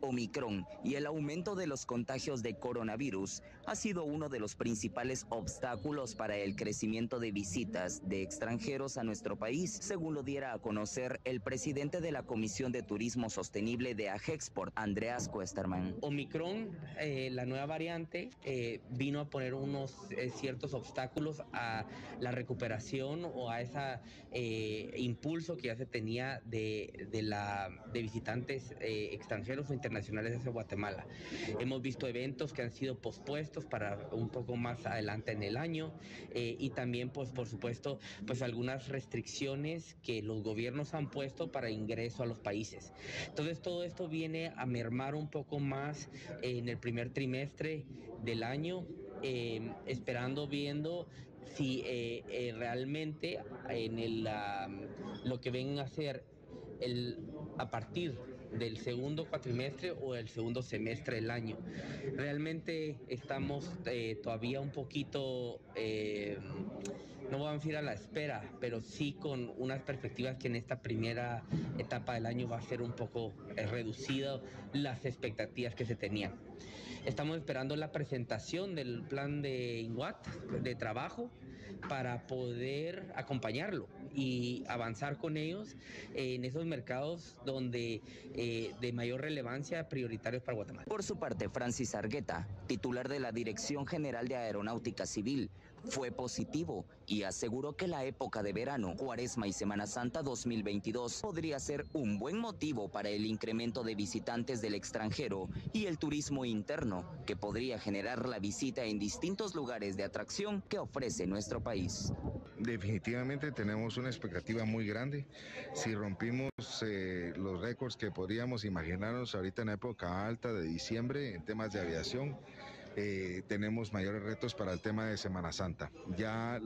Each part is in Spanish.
Omicron y el aumento de los contagios de coronavirus ha sido uno de los principales obstáculos para el crecimiento de visitas de extranjeros a nuestro país, según lo diera a conocer el presidente de la Comisión de Turismo Sostenible de Agexport, Andreas Cuesterman. Omicron, eh, la nueva variante, eh, vino a poner unos eh, ciertos obstáculos a la recuperación o a ese impulso que ya se tenía de, de la, de visitantes extranjeros internacionales hacia Guatemala. Hemos visto eventos que han sido pospuestos para un poco más adelante en el año y también, pues, por supuesto, pues algunas restricciones que los gobiernos han puesto para ingreso a los países. Entonces, todo esto viene a mermar un poco más en el primer trimestre del año, eh, esperando, viendo si eh, eh, realmente en el, lo que ven a hacer el, a partir del segundo cuatrimestre o el segundo semestre del año. Realmente estamos todavía un poquito no vamos a ir a la espera, pero sí con unas perspectivas que en esta primera etapa del año va a ser un poco eh, reducido las expectativas que se tenían. Estamos esperando la presentación del plan de INGUAT de trabajo para poder acompañarlo y avanzar con ellos en esos mercados donde eh, de mayor relevancia prioritarios para Guatemala. Por su parte, Francis Argueta, titular de la Dirección General de Aeronáutica Civil, fue positivo y aseguró que la época de verano, Cuaresma y Semana Santa 2022 podría ser un buen motivo para el incremento de visitantes del extranjero y el turismo interno, que podría generar la visita en distintos lugares de atracción que ofrece nuestro país. Definitivamente tenemos una expectativa muy grande. Si rompimos eh, los récords que podríamos imaginarnos ahorita en época alta de diciembre en temas de aviación, eh, tenemos mayores retos para el tema de Semana Santa. Ya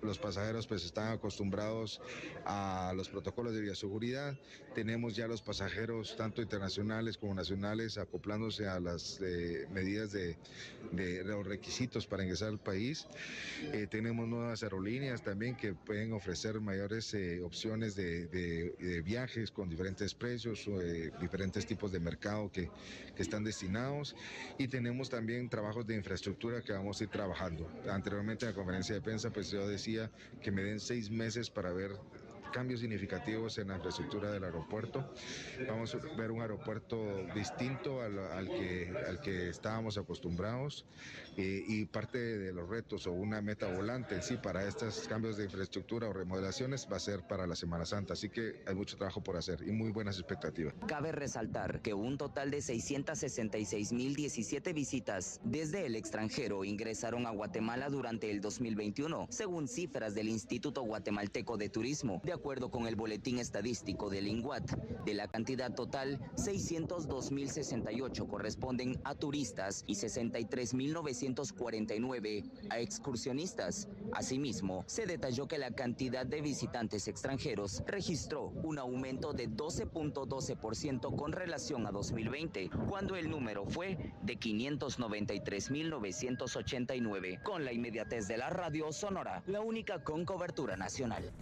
los pasajeros pues están acostumbrados a los protocolos de bioseguridad, tenemos ya los pasajeros tanto internacionales como nacionales acoplándose a las eh, medidas de, los requisitos para ingresar al país. Eh, tenemos nuevas aerolíneas también que pueden ofrecer mayores opciones de, viajes con diferentes precios, diferentes tipos de mercado que, que están destinados y tenemos también trabajo trabajos de infraestructura que vamos a ir trabajando. Anteriormente en la conferencia de prensa, pues yo decía que me den seis meses para ver cambios significativos en la infraestructura del aeropuerto. Vamos a ver un aeropuerto distinto al, que, al que estábamos acostumbrados eh, y parte de los retos o una meta volante sí para estos cambios de infraestructura o remodelaciones va a ser para la Semana Santa. Así que hay mucho trabajo por hacer y muy buenas expectativas. Cabe resaltar que un total de 666.017 visitas desde el extranjero ingresaron a Guatemala durante el 2021, según cifras del Instituto Guatemalteco de Turismo. Acuerdo con el boletín estadístico del INGUAT, de la cantidad total, 602.068 corresponden a turistas y 63.949 a excursionistas. Asimismo, se detalló que la cantidad de visitantes extranjeros registró un aumento de 12.12% con relación a 2020, cuando el número fue de 593.989, con la inmediatez de la radio sonora, la única con cobertura nacional.